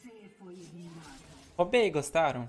Você foi eliminado. Roubei, gostaram?